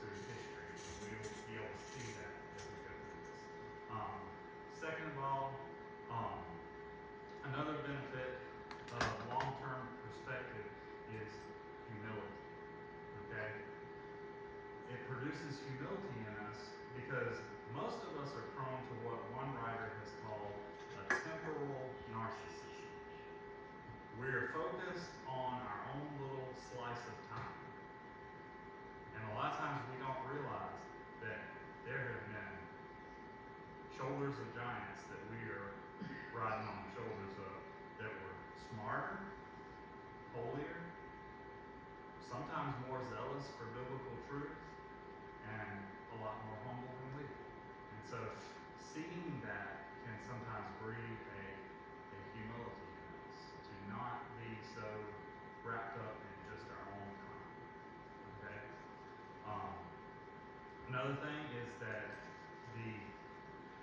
through of giants that we are riding on the shoulders of that were smarter, holier, sometimes more zealous for biblical truth, and a lot more humble than we. And so seeing that can sometimes breed a, a humility in us to not be so wrapped up in just our own time. Okay? Um, another thing is that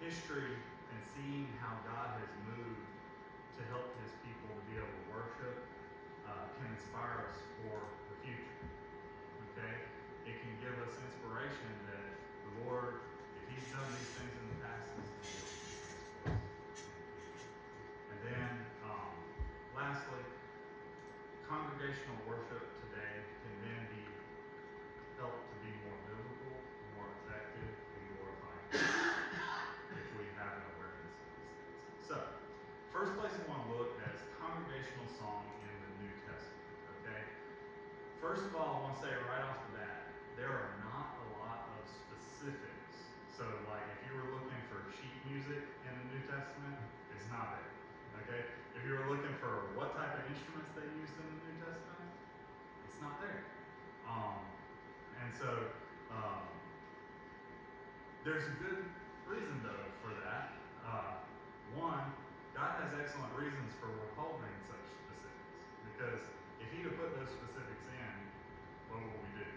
history and seeing how God has moved to help his people to be able to worship uh, can inspire us for the future. Okay? It can give us inspiration that the Lord, if he's done these things in the past, he's going to do these things for us. And then, um, lastly, congregational worship today can then be helped to be more biblical, more effective, and glorifying if we have an awareness of these things. So, first place I want to look at is congregational song in the New Testament. Okay? First of all, I want to say right off the bat, there are not a lot of specifics. So, like, if you were looking for sheet music in the New Testament, it's not there. Okay? If you were looking for what type of instruments they used in the New Testament, it's not there. Um, and so, um, there's a good reason, though, for that. Uh, one, God has excellent reasons for withholding such specifics. Because if He'd have put those specifics in, what would we do?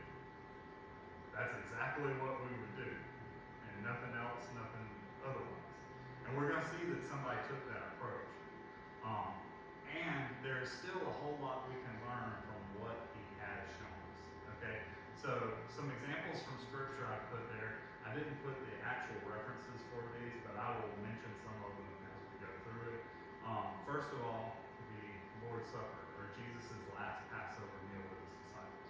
That's exactly what we would do. And nothing else, nothing otherwise. And we're going to see that somebody took that approach. Um, and there's still a whole lot we can learn from what He has shown us. Okay? So, some examples from Scripture I put there. I didn't put the actual references for these, but I will mention some of them as we go through it. Um, first of all, the Lord's Supper, or Jesus' last Passover meal with his disciples.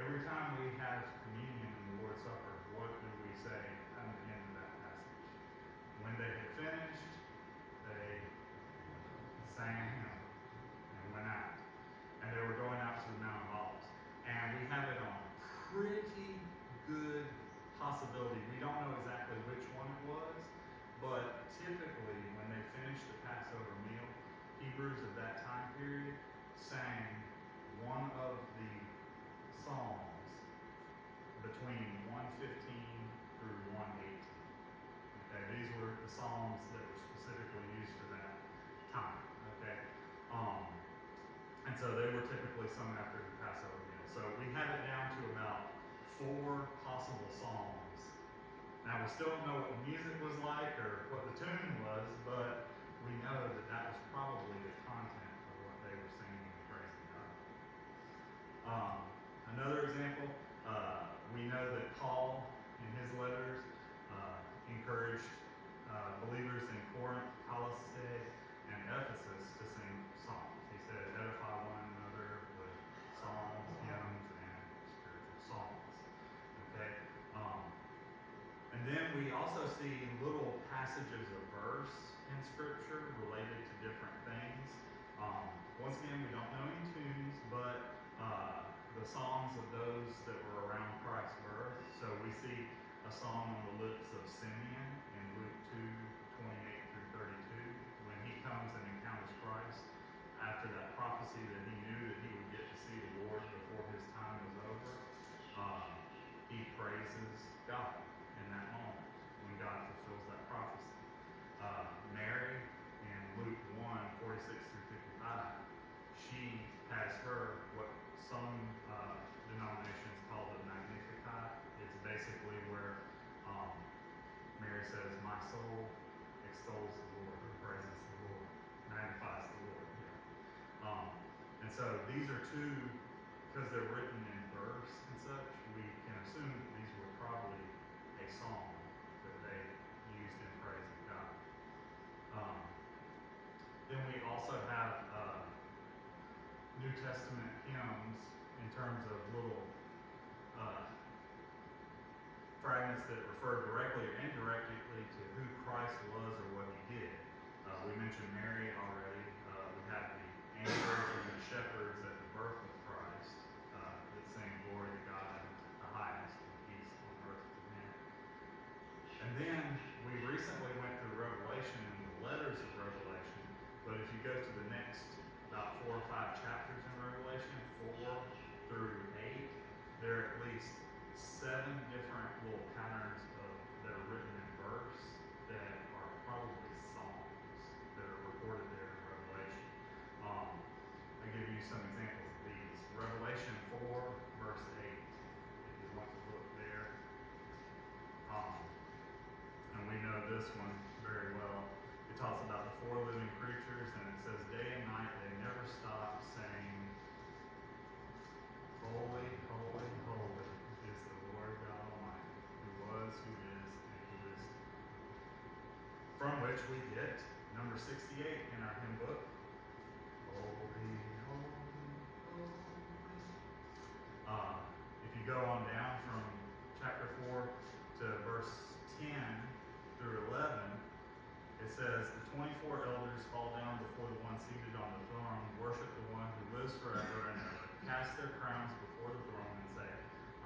Every time we have communion in the Lord's Supper, what do we say at the end of that passage? When they had finished, they sang a hymn and went out. And they were going out to the Mount of Olives. And we have it on pretty good possibility. We don't know exactly which one it was, but typically when they finished the Passover meal, Hebrews of that time period sang one of the psalms between 115 through 118. Okay, these were the psalms that were specifically used for that time. Okay, um, and so they were typically sung after the Passover meal. So we have it down to about four possible songs. Now we still don't know what the music was like or what the tune was, but we know that that was probably the content of what they were singing and praising God. Um, another example, uh, we know that Paul, in his letters, uh, encouraged uh, believers in Corinth, Colossae, and Ephesus we also see little passages of verse in Scripture related to different things. Um, once again, we don't know any tunes, but uh, the songs of those that were around Christ's birth. So we see a song on the lips of Simeon in Luke 2 28 through 32 when he comes and encounters Christ after that prophecy that he knew that he would get to see the Lord before his time was over. Uh, he praises God in that moment when God fulfills that prophecy. Uh, Mary in Luke 1 46 through 55, she has her what some uh, denominations call the Magnificat. It's basically where um, Mary says, My soul extols the Lord, praises the Lord, magnifies the Lord. Um, and so these are two, because they're written in verse and such, we can assume that these probably a song that they used in praising God. Um, then we also have uh, New Testament hymns in terms of little uh, fragments that refer directly or indirectly to who Christ was or what he did. Uh, we mentioned Mary already. Uh, we have the angels and the shepherds at the birth of Christ uh, that sing glory to God the highest and peace on earth to men. And then we recently went through Revelation and the letters of Revelation. But if you go to the next about four or five chapters in Revelation, four through eight, there are at least seven different little patterns of that are written in verse that are probably songs that are recorded there in Revelation. Um, I'll give you some examples of these. Revelation 4, verse 8, if you want to look there. Um, and we know this one very well. It talks about the four living creatures, and it says, Day and night they never stop saying, Holy, holy, holy is the Lord God Almighty, who was, who is, and who is to come. From which we get number 68 in our hymn book. Holy, holy, holy. Uh, if you go on down from chapter 4 to verse 10 through 11, it says, The 24 elders fall down before the one seated on the throne, worship the one who lives forever and ever, cast their crowns before the throne, and say,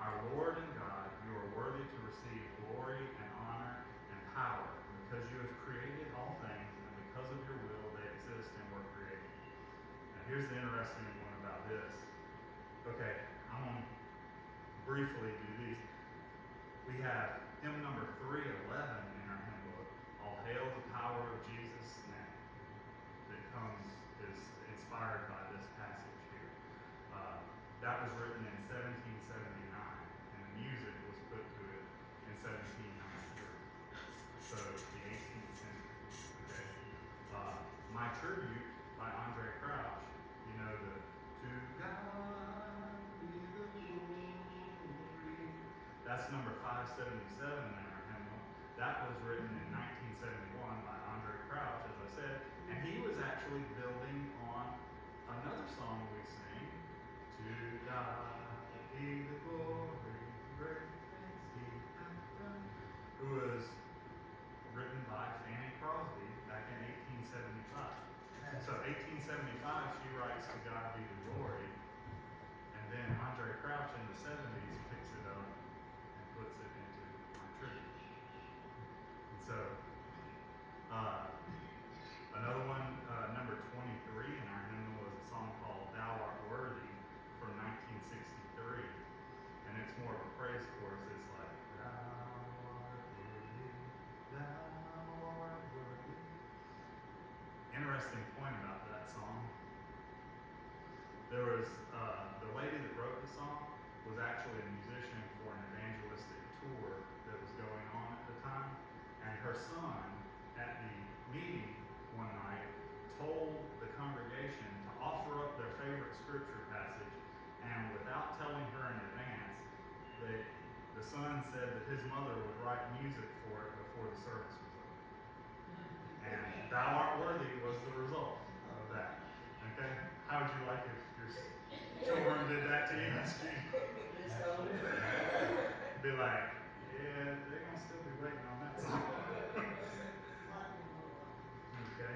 Our Lord and God, you are worthy to receive glory and honor and power, because you have created all things, and because of your will they exist and were created. Now, here's the interesting one about this. Okay, I'm going to briefly do these. We have hymn number 311 in our hymn book. All hail the power of Jesus' name. That comes, is inspired by this passage here. Uh, that was written Interesting point about that song. There was, uh, the lady that wrote the song was actually a musician for an evangelistic tour that was going on at the time. And her son, at the meeting one night, told the congregation to offer up their favorite scripture passage. And without telling her in advance, the, the son said that his mother would write music for it before the service thou art worthy was the result of that. Okay? How would you like if your children did that to you? Be like, yeah, they're gonna still be waiting on that song. Okay?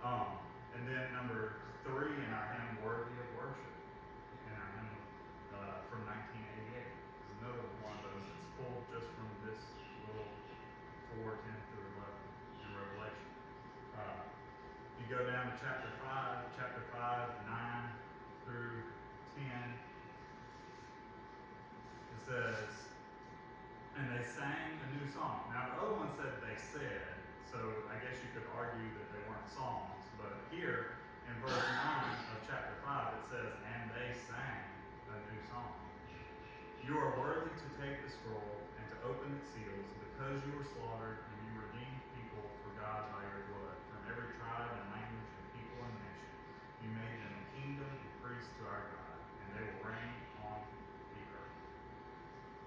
Um, and then number three in our hymn, Worthy of Worship, in our hymn uh, from 1988. is another one of those that's pulled just from this little 4, 10 through 11 in Revelation. Uh, you go down to chapter 5, chapter 5, 9 through 10. It says, and they sang a new song. Now, the other one said they said, so I guess you could argue that they weren't songs. But here, in verse 9 of chapter 5, it says, and they sang a new song. You are worthy to take the scroll and to open its seals, because you were slaughtered and you redeemed people for God by your blood, every tribe and language and people and nation. You made them a kingdom and priests to our God, and they will reign on the earth.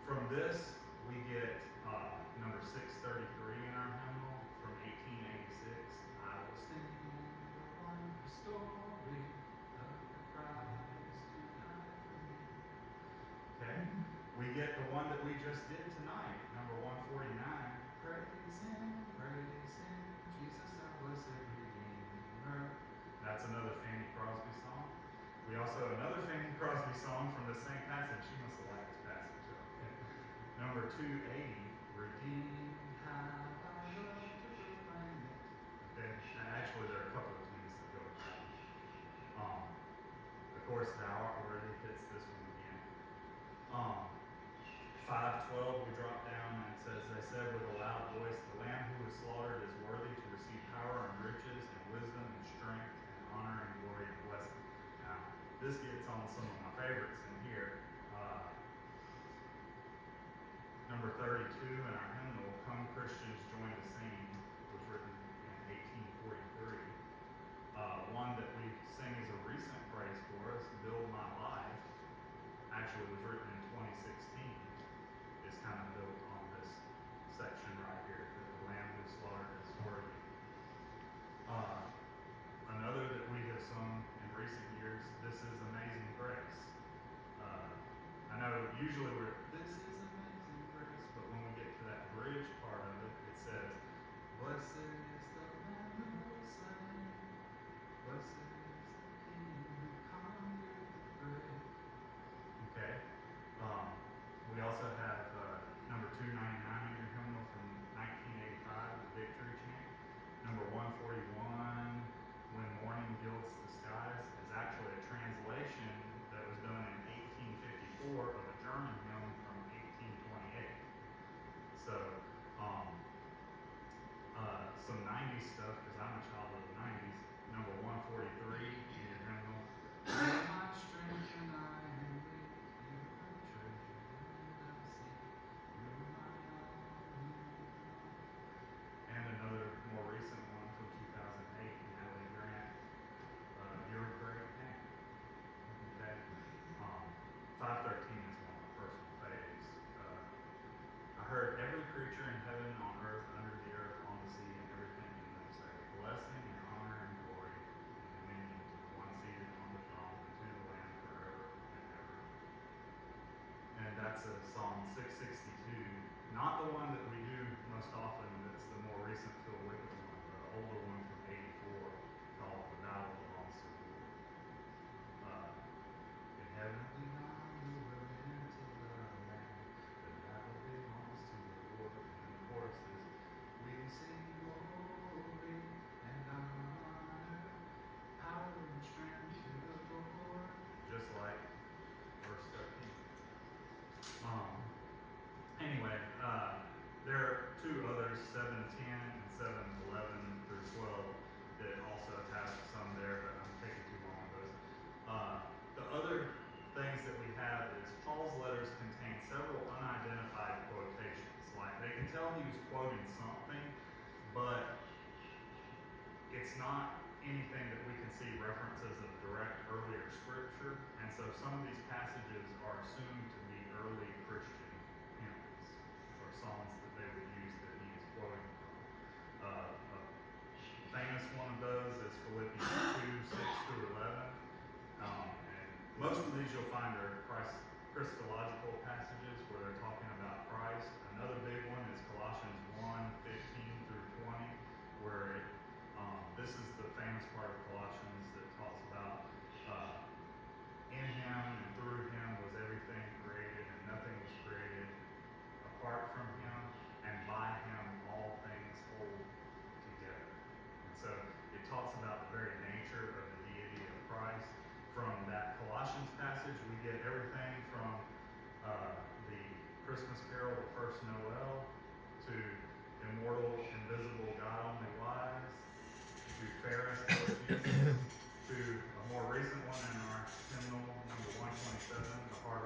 From this we get uh, number 633 Number 280, Redeemed have I love to proclaim it. Okay, and actually there are a couple of tunes that go with that. Um, of course, Thou already hits this one again. Um, 512, we drop down and it says, They said with a loud voice, The Lamb who was slaughtered is worthy to receive power and riches and wisdom and strength and honor and glory and blessing. Now, this gets on some of my favorites in here. Uh, number 32 in our hymnal, Come Christians Join to Sing, was written in 1843. Uh, one that we sing as a recent praise for us, Build My Life, actually was written in 2016, is kind of built on this section right here, that the Lamb who slaughtered is worthy. Uh, another that we have sung in recent years, This is Amazing Grace. Uh, I know usually we're, This is Amazing Grace, but when we get to that bridge part of it, it says, Blessed is the Lamb who was slain. Blessed is the King who conquered the grave. Okay. Um, we also have uh, number 299 in your hymnal from 1985, the Victory Chant. Number 141, When Morning Gilds the Skies, is actually a translation that was done in 1854 of a German hymn from 1828. So, um, uh, some 90s stuff, because I'm a child of the 90s. Number 143 in your hymnal. You're my strength and I am weak. You're my treasure and I see. You're my all. And another more recent one from 2008, Natalie Grant. Uh, You're a great man. Okay. Um, 513 is one of my personal faves. Uh, I heard every creature in heaven, on earth, under the earth, on the sea, and everything in them say, Blessing and honor and glory and dominion to the one seated on the throne and to the Lamb forever and ever. And that's a Psalm 662, not the one that we do most often, that's the more recent Phil Wickham one, the older one from 84 called The Battle Belongs to the Lord. Uh, in heaven we honor into the land, the battle belongs to the Lord. And the chorus is, we sing glory and honor, power and strength to the Lord. Just like verse 13. Um, anyway, uh, there are two others, 710 and 711 through 12, that also have some there, but I'm taking too long on those. Uh, the other things that we have is Paul's letters contain several unidentified quotations. Like they can tell something, but it's not anything that we can see references of direct earlier scripture. And so some of these passages are assumed to be early Christian hymns or songs that they would use that he is quoting from. Uh, a famous one of those is Philippians 2 6 through 11. Um, and most of these you'll find are Christ, Christological passages where they're talking about Christ. Another big one is Colossians 1 15 through 20, where it, um, this is the famous part of Colossians that talks about uh, in him and through him was everything created, and nothing was created apart from him, and by him all things hold together. And so it talks about the very nature of the deity of Christ. From that Colossians passage, we get everything from uh, the Christmas carol, the first Noel,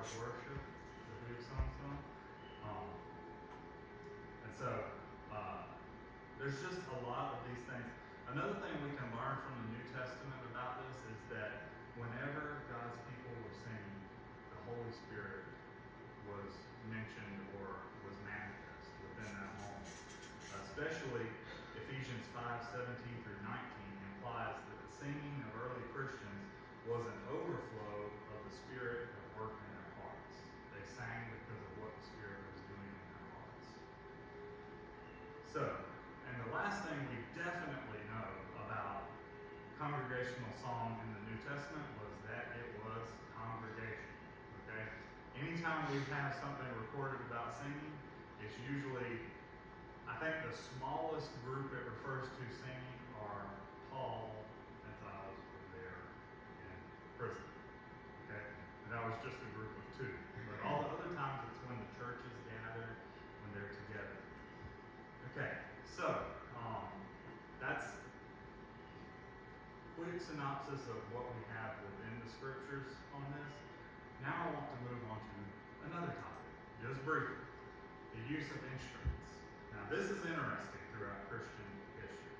of worship, the song song. Um, and so uh, there's just a lot of these things. Another thing we can learn from the New Testament about this is that whenever God's people were singing, the Holy Spirit was mentioned or was manifest within that home. Especially Ephesians 5, 17 it's usually, I think the smallest group it refers to singing are Paul and Silas were there in prison. Okay? And that was just a group of two. But all the other times it's when the churches gather, when they're together. Okay, so um, that's quick synopsis of what we have within the scriptures on this. Now I want to move on to another topic, just briefly use of instruments. Now, this is interesting throughout Christian history.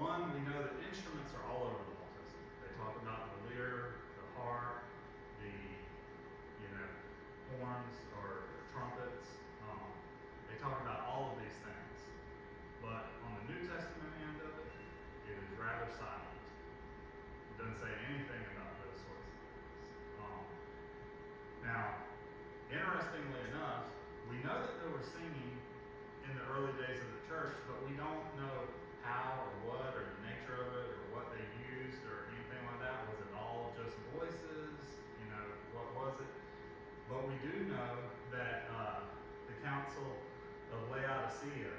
One, we know that instruments are all over the Old Testament. They talk about the lyre, the harp, the you know horns or trumpets. Um, they talk about all of these things. But on the New Testament end of it, it is rather silent. It doesn't say anything about those sorts of things. Um, now, interestingly know that they were singing in the early days of the church, but we don't know how or what or the nature of it or what they used or anything like that. Was it all just voices? You know, what was it? But we do know that uh, the Council of Laodicea,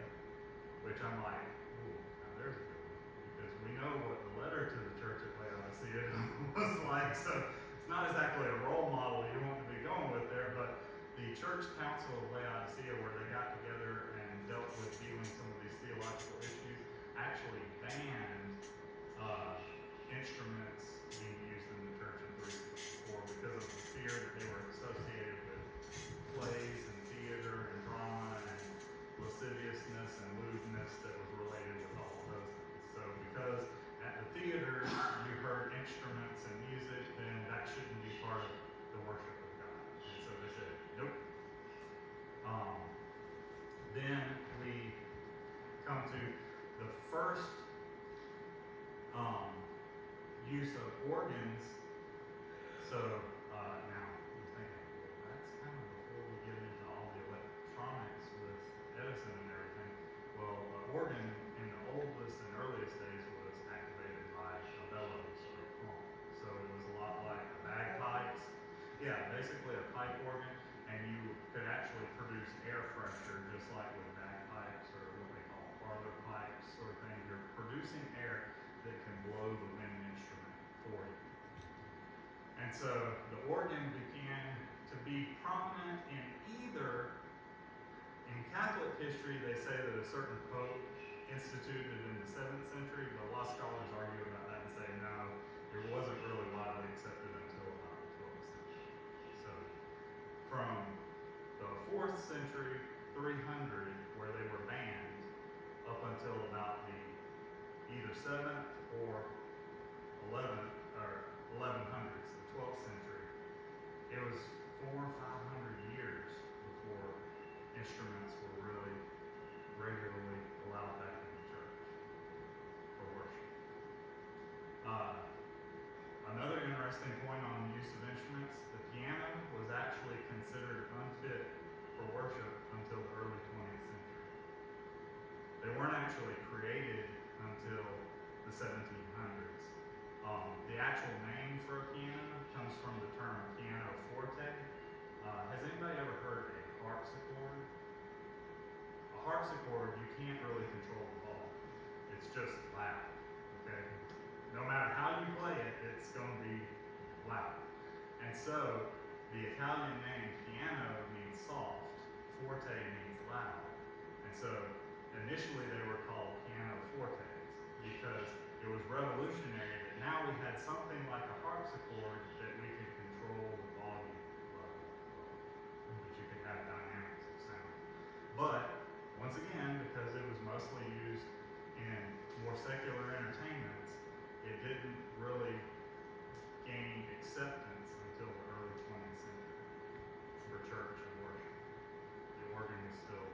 which I'm like, ooh, now there's a good one, because we know what the letter to the church at Laodicea was like, so it's not exactly a role model you want to be going with there, but the Church Council of Laodicea, where they got together and dealt with dealing some of these theological issues, actually banned uh, instruments being used in the church in 364 because of the fear that they were associated with plays and theater and drama and lasciviousness and lewdness that was related with all of those things. So because at the theater you heard instruments and music, then that shouldn't be part of the worship of God. And so they said, nope. Um, then we come to the first um, use of organs. So And so the organ began to be prominent in either, in Catholic history, they say that a certain pope instituted it in the 7th century, but a lot of scholars argue about that and say no, it wasn't really widely accepted until about the 12th century. So from the 4th century, 300, where they were banned, up until about the either 7th or 11th or 1100s, the 12th century, it was four or five hundred years before instruments were really regularly allowed back in the church for worship. Uh, another interesting point on the use of instruments, the piano was actually considered unfit for worship until the early 20th century. They weren't actually created until the 1700s. Um, the actual name for a piano comes from the term piano forte. Uh, has anybody ever heard a harpsichord? A harpsichord, you can't really control the ball. It's just loud, okay? No matter how you play it, it's going to be loud. And so, the Italian name piano means soft, forte means loud. And so, initially they were called piano fortes because it was revolutionary that now we had something like a harpsichord that we could control the volume level, that you could have dynamics of sound. But once again, because it was mostly used in more secular entertainments, it didn't really gain acceptance until the early 20th century for church and worship. The organ was still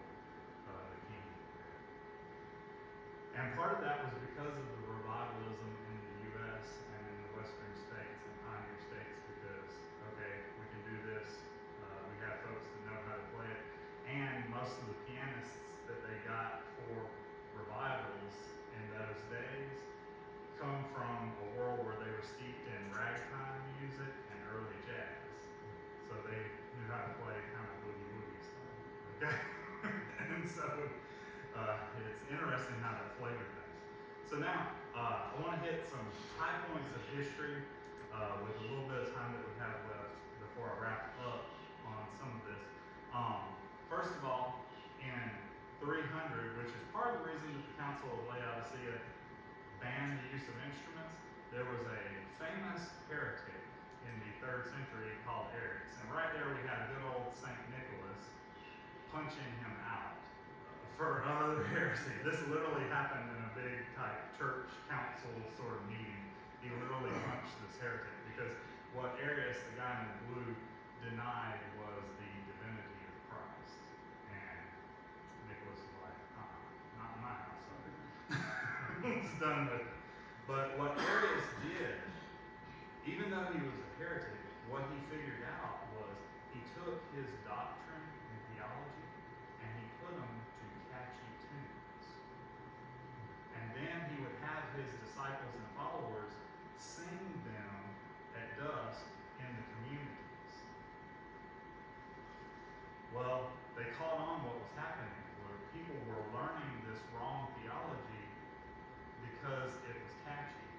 uh, the king. And part of so uh, it's interesting how that flavored things. So now uh, I want to hit some high points of history uh, with a little bit of time that we have left before I wrap up on some of this. Um, first of all, in 300, which is part of the reason that the Council of Laodicea banned the use of instruments, there was a famous heretic in the third century called Arius. And right there we had good old St. Nicholas punching him out for another heresy. This literally happened in a big type church council sort of meeting. He literally punched this heretic because what Arius, the guy in the blue, denied was the divinity of Christ. And Nicholas was like, uh-uh, not in my house, it's done with it. But what Arius did, even though he was a heretic, what he figured out was he took his doctrine and theology and he put them to catchy tunes. And then he would have his disciples and followers sing them at dusk in the communities. Well, they caught on what was happening, where people were learning this wrong theology because it was catchy.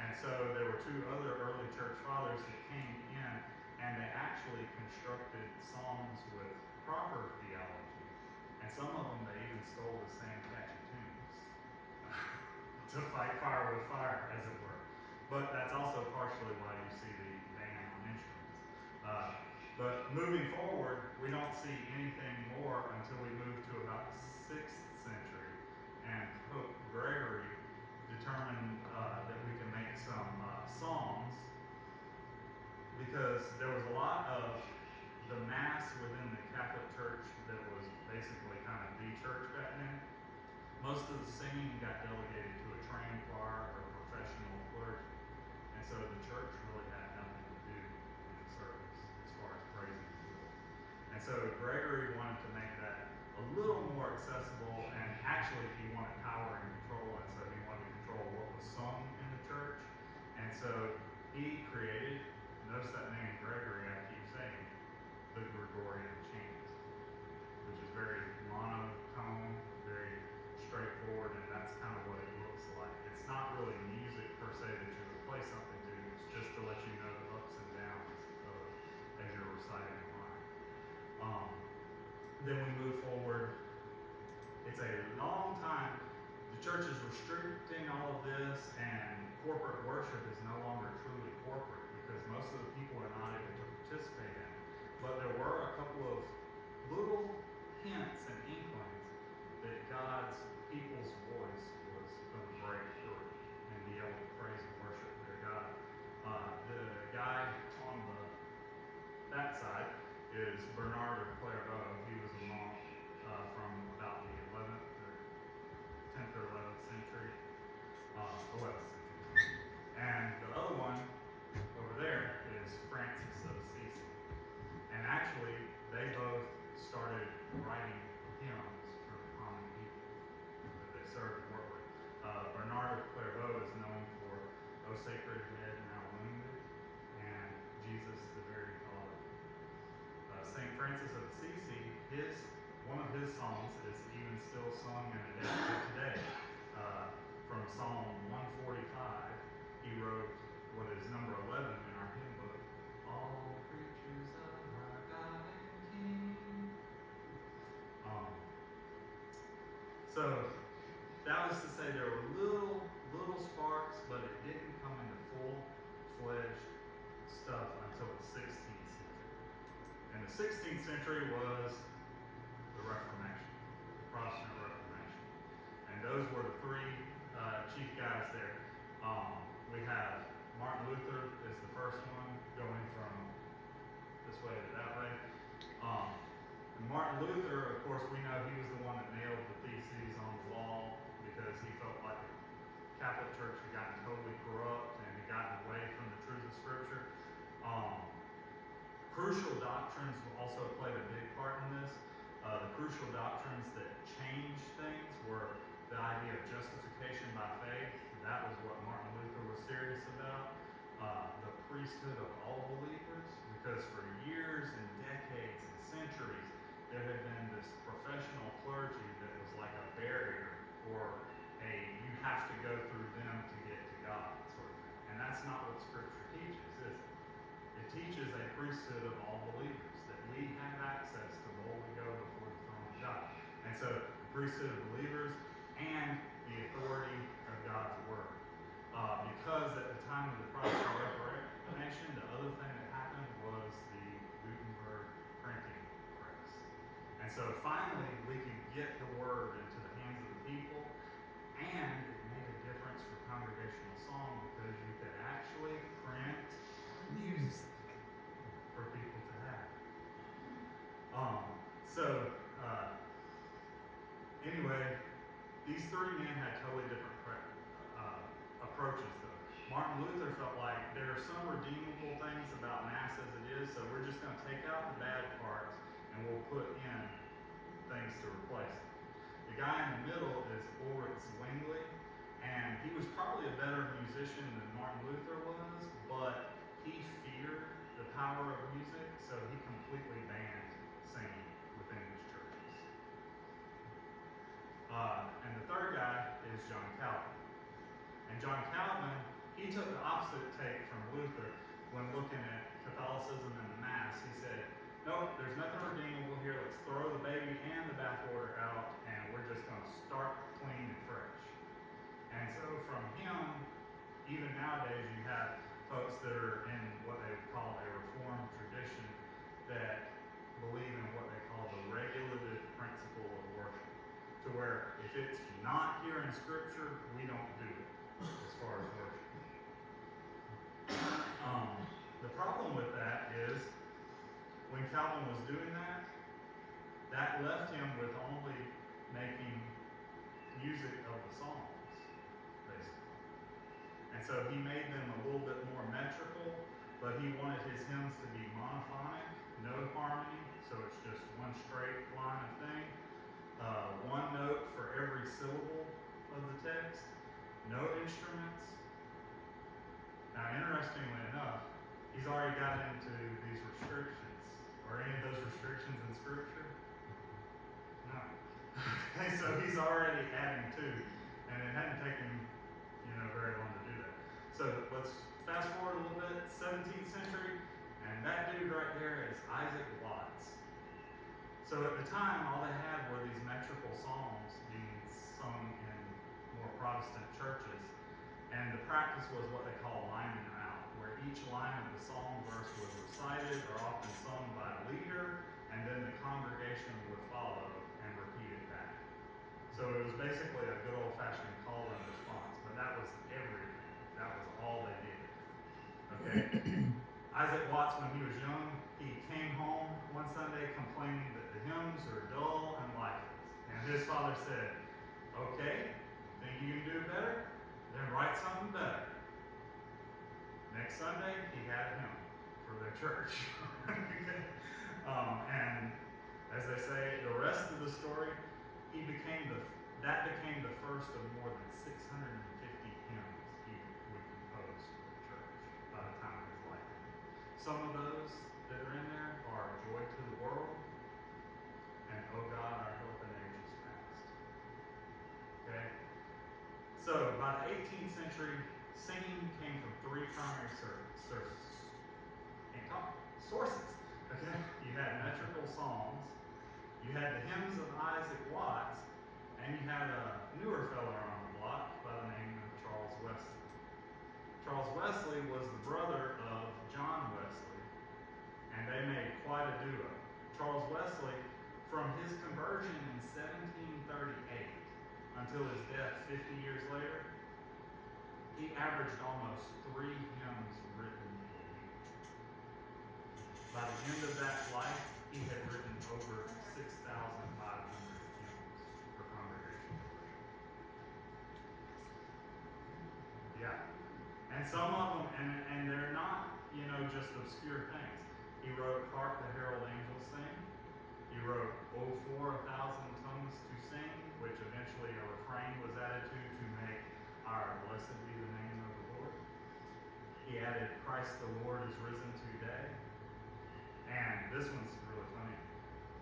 And so there were two other early church fathers that came in and they actually constructed songs with proper theology. And some of them they even stole the same catchy tunes to fight fire with fire, as it were. But that's also partially why you see the ban on instruments. Uh, but moving forward, we don't see anything more until we move to about the sixth century, and Pope Gregory determined uh, that we can make some uh, songs because there was a lot of the mass within the Catholic Church that was basically kind of the church back then. Most of the singing got delegated to a choir or professional clergy, and so the church really had nothing to do in the service as far as praising the Lord. And so Gregory wanted to make that a little more accessible, and actually he wanted power and control, and so he wanted to control what was sung in the church. And so he created, notice that name Gregory, I keep saying, the Gregorian chant, which is very monotone, very straightforward, and that's kind of what it looks like. It's not really music per se that you would play something to, it's just to let you know the ups and downs of as you're reciting a line. Um, then we move forward. It's a long time. The church is restricting all of this, and corporate worship is no longer truly corporate because most of the people are not able to participate in it. But there were a couple of little hints and inklings that God's people's voice was going to break through and be able to praise and worship their God. Uh, the guy on the that side is Bernard Clairvaux. Francis of Assisi, his one of his songs is even still sung in and adapted today. Uh, from Psalm 145, he wrote what is number 11 in our hymn book. All creatures of our God and King. Um, so that was to say there were little sparks, but it didn't come into full fledged stuff until the 16th century. And the 16th century was the Reformation, the Protestant Reformation. And those were the three uh, chief guys there. Um, we have Martin Luther is the first one, going from this way to that way. Um, and Martin Luther, of course, we know he was the one that nailed the theses on the wall because he felt like the Catholic Church had gotten totally corrupt and had gotten away from the truth of Scripture. Um, crucial doctrines also played a big part in this. Uh, the crucial doctrines that changed things were the idea of justification by faith. That was what Martin Luther was serious about. Uh, the priesthood of all believers, because for years and decades and centuries, there had been this professional clergy that was like a barrier or a you have to go through them to get to God sort of thing. And that's not what Scripture teaches, teaches a priesthood of all believers, that we have access to boldly go before the throne of God. And so, the priesthood of believers and the authority of God's Word. Uh, because at the time of the Protestant Reformation, the other thing that happened was the Gutenberg printing press. And so finally, we could get the Word into the hands of the people, and 30 men had totally different uh, approaches, though. Martin Luther felt like there are some redeemable things about Mass as it is, so we're just going to take out the bad parts and we'll put in things to replace it. The guy in the middle is Ulrich Zwingli, and he was probably a better musician than Martin Luther was, but he feared the power of music, so he completely banned singing within his churches. Uh, John Calvin, he took the opposite take from Luther when looking at Catholicism and the Mass. He said, Nope, there's nothing redeemable here. Let's throw the baby and the bathwater out, and we're just going to start clean and fresh. And so from him, even nowadays, you have folks that are in what they call a Reformed tradition that believe in what they call the regulative principle of worship. To where if it's not here in Scripture, we don't do it far as. Um, the problem with that is when Calvin was doing that, that left him with only making music of the Psalms, basically. And so he made them a little bit more metrical, but he wanted his hymns to be monophonic, no harmony, so it's just one straight line of thing. Uh, one note for every syllable of the text, no instruments. Now, interestingly enough, he's already got into these restrictions. Are any of those restrictions in Scripture? No. so he's already adding to, and it hadn't taken, you know, very long to do that. So let's fast forward a little bit, 17th century, and that dude right there is Isaac Watts. So at the time, all they had were these metrical psalms Protestant churches, and the practice was what they call lining out, where each line of the psalm verse was recited or often sung by a leader, and then the congregation would follow and repeat it back. So it was basically a good old-fashioned call and response, but that was everything. That was all they did. Okay? Isaac Watts, when he was young, he came home one Sunday complaining that the hymns are dull and lifeless. And his father said, Okay, think you can do it better? Then write something better. Next Sunday, he had hymn for the church. um, and as they say, the rest of the story, he became the that became the first of more than 650 hymns he would compose for the church by the time of his lifetime. Some of those that are in there are Joy to the World and Oh God, Our Hope in Ages Past. Okay? So, by the 18th century, singing came from three primary sources. Can't talk. Sources. Okay? You had metrical psalms, you had the hymns of Isaac Watts, and you had a newer feller on the block by the name of Charles Wesley. Charles Wesley was the brother of John Wesley, and they made quite a duo. Charles Wesley, from his conversion in 1738 until his death 50 years later, he averaged almost three hymns written. By the end of that life, he had written over 6,500 hymns for congregational. Yeah. And some of them, and, and they're not, you know, just obscure things. He wrote Hark the Herald Angels Sing. He wrote Oh for a Thousand Tongues to Sing, which eventually a refrain was added to to make our Blessed be the name of the Lord. He added Christ the Lord is risen today. And this one's really funny.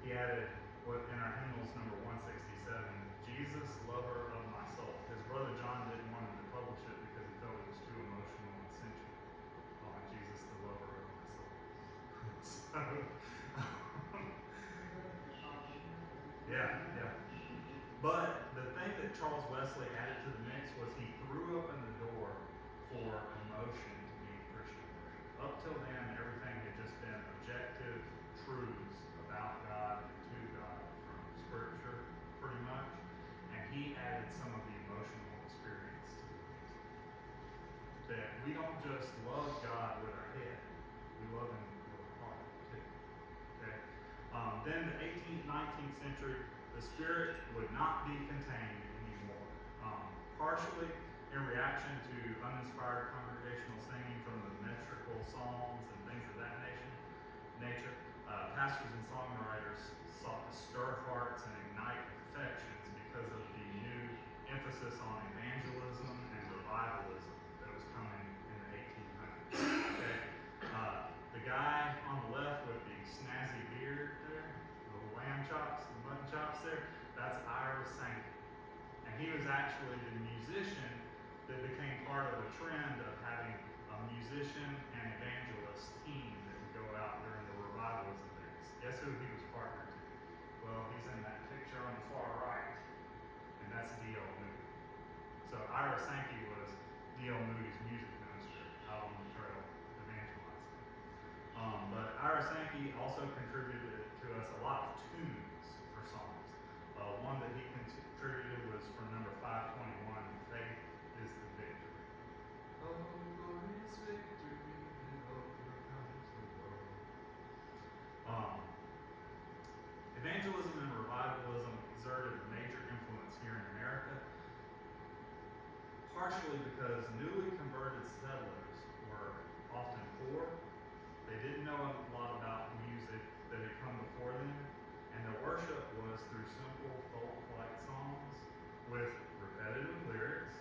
He added what in our hymnals number 167, Jesus, lover of my soul. His brother John didn't want him to publish it because he felt it was too emotional and sensual. Oh, Jesus, the lover of my soul. so, yeah, yeah. But the thing that Charles Wesley added to the mix was he threw open the door for emotion to be Christian worship. Up till then, everything had just been objective truths about God and to God from Scripture, pretty much. And he added some of the emotional experience to the. That we don't just love God with our head, we love Him with our heart, too. Okay? Um, then the 18th, 19th century, the Spirit would not be contained anymore. Um, partially in reaction to uninspired congregational singing from the metrical psalms and things of that nation, nature, uh, pastors and songwriters sought to stir hearts and ignite affections because of the new emphasis on evangelism and revivalism that was coming in the 1800s. Okay? Uh, the guy on the left with the snazzy beard chops, the mutton chops there, that's Ira Sankey. And he was actually the musician that became part of a trend of having a musician and evangelist team that would go out during the revivalism days. Guess who he was partnered to? Well, he's in that picture on the far right, and that's D.L. Moody. So Ira Sankey was D.L. Moody's music minister out on the trail evangelizing. Um, but Ira Sankey also contributed to us a lot of tunes for songs. Uh, one that he contributed was from number 521, Faith is the Victory. Oh, glorious victory that overcomes the world. Um, evangelism and revivalism exerted a major influence here in America, partially because newly converted settlers were often poor. They didn't know a lot about music that had come before them, and their worship was through simple folk-like songs with repetitive lyrics,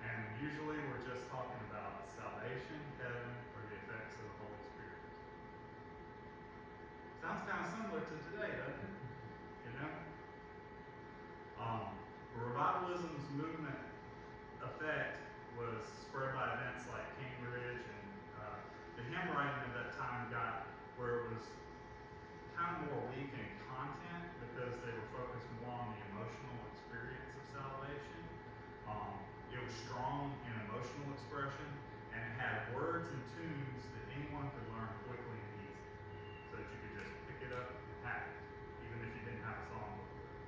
and usually we're just talking about salvation, heaven, or the effects of the Holy Spirit. Sounds kind of similar to today, doesn't it? You know? Um, revivalism's movement effect was spread by events like Cane Ridge and uh, the hymn writing of that time got where it was kind of more weak in content because they were focused more on the emotional experience of salvation. Um, it was strong in emotional expression and it had words and tunes that anyone could learn quickly and easy so that you could just pick it up and have it, even if you didn't have a song book with it.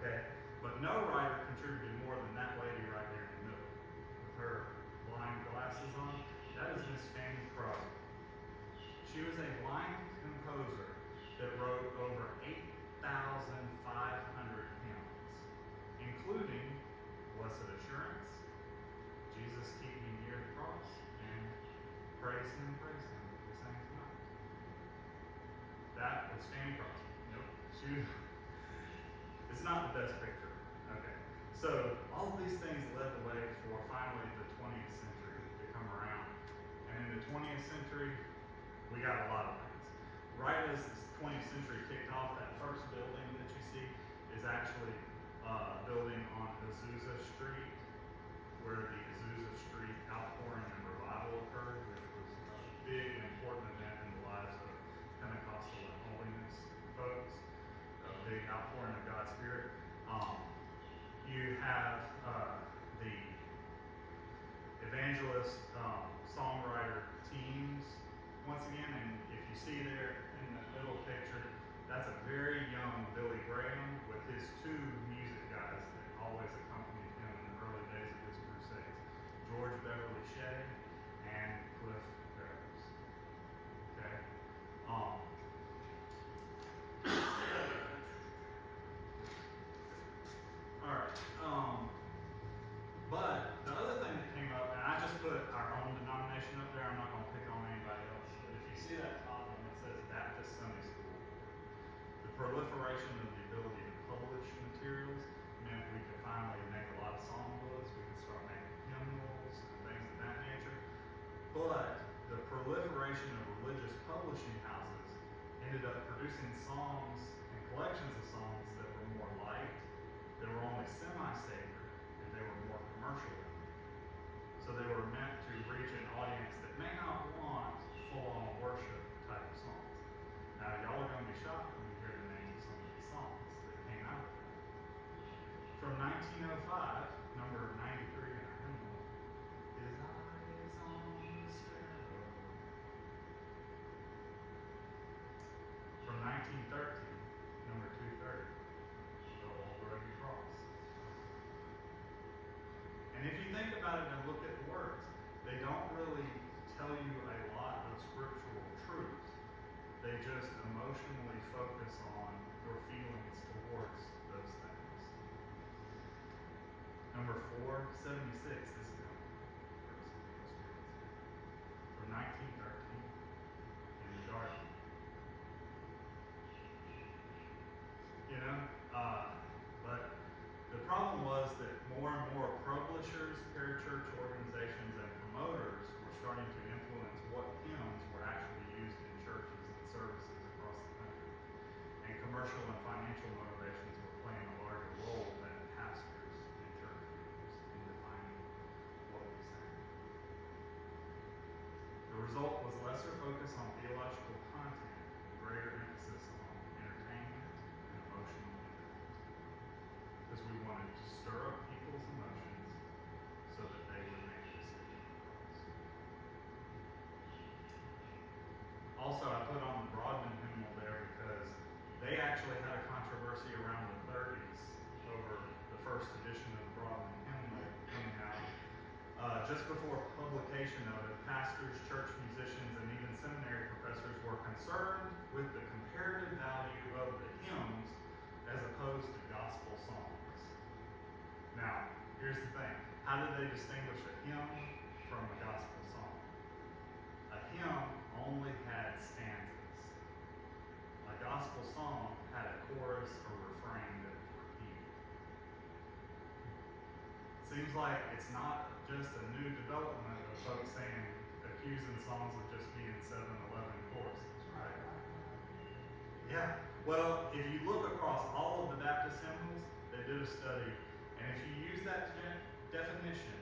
Okay? But no writer contributed more than that lady right here in the middle with her blind glasses on. That is Miss Fanny Crosby. She was a blind composer that wrote over 8,500 hymns, including Blessed Assurance, Jesus Keep Me Near the Cross, and Praise Him, Praise Him we sang tonight. That was Fanny Crosby. Nope. She it's not the best picture. Okay. So all these things led the way for finally the 20th century to come around. And in the 20th century, we got a lot of things. Right as the 20th century kicked off, that first building that you see is actually uh, a building on Azusa Street, where the Azusa Street outpouring and revival occurred, which was a big and important event in the lives of Pentecostal and holiness folks, a big outpouring of God's Spirit. Um, you have uh, the evangelist once again, and if you see there in the middle picture, that's a very young Billy Graham with his two music guys that always accompanied him in the early days of his crusades George Beverly Shea and Cliff Barrows. Okay? Um, all right. Um, but the other thing that came up, and I just put our own denomination up there. I'm not going to pick on anybody else. But if you see that top one, it says Baptist Sunday School. The proliferation of the ability to publish materials meant we could finally make a lot of songbooks. We could start making hymnals and things of that nature. But the proliferation of religious publishing houses ended up producing songs collections of songs that were more light, they were only semi-sacred, and they were more commercial. So they were meant to reach an audience that may not want full-on worship type of songs. Now, y'all are going to be shocked when you hear the names of some of these songs that came out of that. From 1905, number 93 in our hymnal, His eyes on the sparrow. From 1913, number 230, The Old Rugged Cross. And if you think about it and look at the words, they don't really tell you a lot of scriptural truth. They just emotionally focus on your feelings towards those things. Number 476, this is from 1913 in the garden. You know, uh, but the problem was that more and more publishers, parachurch organizations, and promoters were starting to influence what hymns were actually used in churches and services across the country. And commercial and financial motivations were playing a larger role than pastors and church leaders in defining what we sang. The result was lesser focus on theological content and greater emphasis on entertainment and emotional impact. Because we wanted to stir up people's emotions so that they would make a decision for us. Also, I put on the Broadman hymnal there because they actually had a controversy around the 30s over the first edition of the Broadman hymnal coming out. Uh, just before publication of it, pastors, church musicians, and even seminary professors were concerned with the comparative value of the hymns as opposed to gospel songs. Now, here's the thing how did they distinguish a hymn from a gospel song? A hymn only had stanzas. Gospel song had a chorus or refrain that repeated. Seems like it's not just a new development of folks saying, accusing songs of just being 7 11 choruses, right? Yeah. Well, if you look across all of the Baptist hymnals, they did a study, and if you use that de- definition,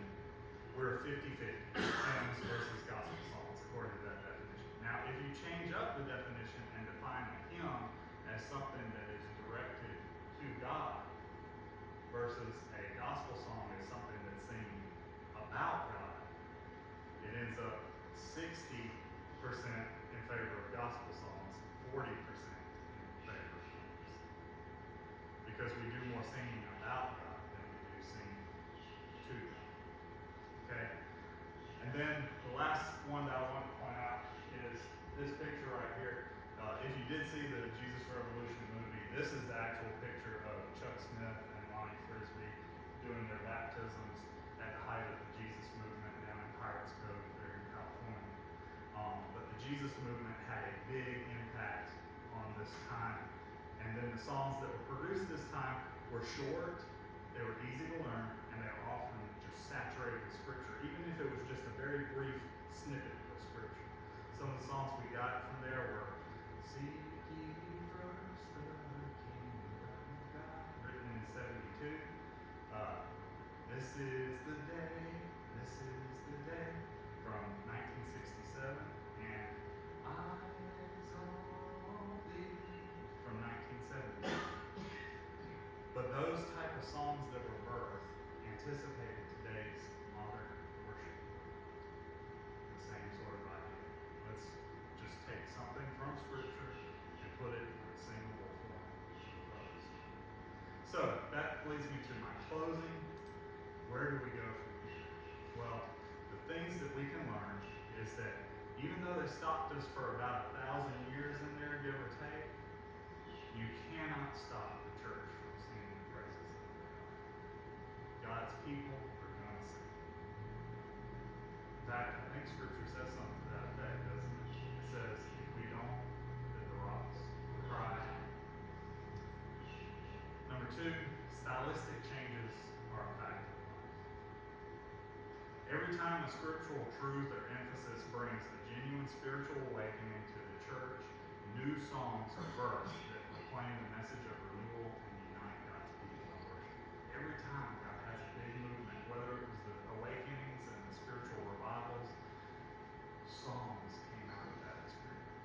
we're 50 50 hymns versus gospel songs, according to that definition. Now, if you change up the definition and define a hymn as something that is directed to God versus a gospel song as something that's singing about God, it ends up 60% in favor of gospel songs, 40% in favor of hymns. Because we do more singing about God than we do singing to God. Okay? And then the last one that I want to point out is this picture right here. Uh, if you did see the Jesus Revolution movie, this is the actual picture of Chuck Smith and Lonnie Frisbee doing their baptisms at the height of the Jesus movement down in Pirates Cove there in California. Um, but the Jesus movement had a big impact on this time. And then the songs that were produced this time were short, they were easy to learn, and they were often just saturated with scripture, even if it was just a very brief snippet of scripture. Some of the songs we got from there were written in 72. Uh, this is the day, this is the day, from 1967. And eyes on thee, from 1970. But those type of songs that were birthed anticipated today's modern worship movement. The same sort of idea. Let's just take something from Scripture and put it in a singable form for others. So that leads me to my closing. Where do we go from here? Well, the things that we can learn is that even though they stopped us for about a thousand years in there, give or take, you cannot stop the church from singing the praises of their God. God's people are going to sing. In Scripture says something to that effect, doesn't it? It says, if we don't, then the rocks cry. Number two, stylistic changes are a fact. Every time a scriptural truth or emphasis brings a genuine spiritual awakening to the church, new songs are birthed that proclaim proclaim the message of renewal and unite God's people in worship. Every time God has a big movement, whether it was the awakenings and the spiritual revivals, songs came out of that experience.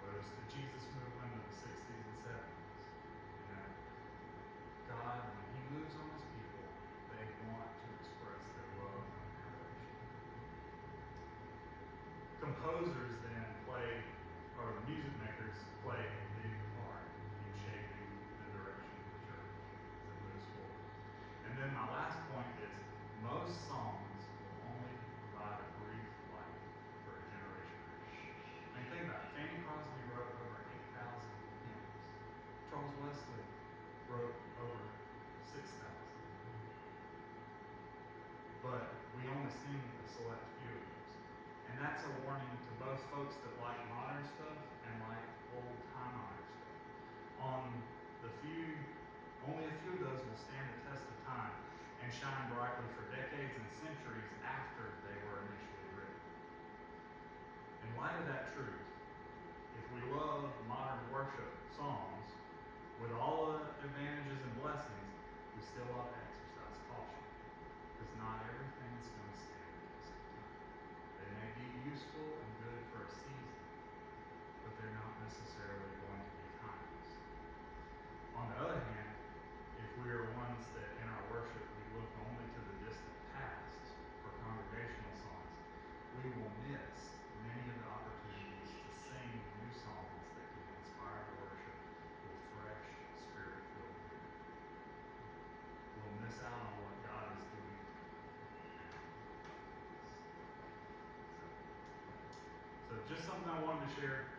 Whether it's the Jesus movement of the 60s and 70s, you know, God, when He moves on His people, they want to express their love and adoration. Composers then play, or the music makers play a big part in shaping the direction of the church as it moves forward. And then my last point is most songs will only provide a brief life for a generation. I mean, think about it. Fanny Crosby wrote over 8,000 hymns. Charles Wesley wrote over 6,000. But we only sing a select few. And that's a warning to both folks that like modern stuff and like old time honored stuff. On the few, only a few of those will stand the test of time and shine brightly for decades and centuries after they were initially written. In light of that truth, if we love modern worship songs with all the advantages and blessings, we still ought to exercise caution. Because not everything is going to stand the test of time. They may be useful and good for a season, but they're not necessarily going to be timeless. On the other hand, if we are ones that in our worship we look only to the distant past for congregational songs, we will miss many of the opportunities to sing new songs that can inspire worship with fresh, spirit-filled music. We'll miss out on what God is doing. So just something I wanted to share